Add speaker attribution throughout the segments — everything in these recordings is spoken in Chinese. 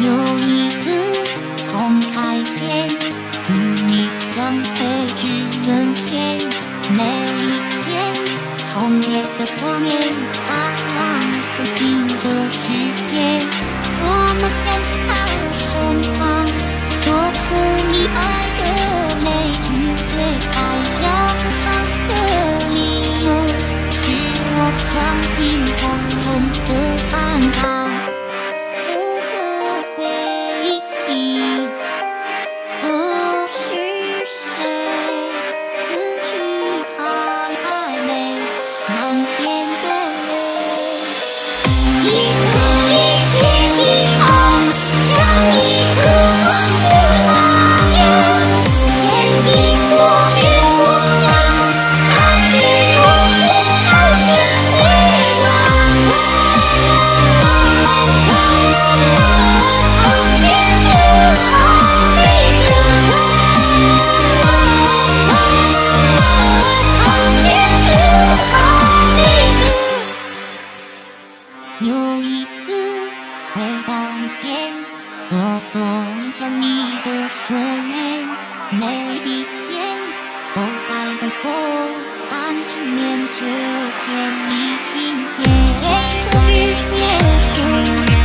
Speaker 1: 有一又一次回到原点我所影响你的睡眠每一天都在等候当局面却甜蜜情节整个世界全是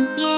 Speaker 1: 身边。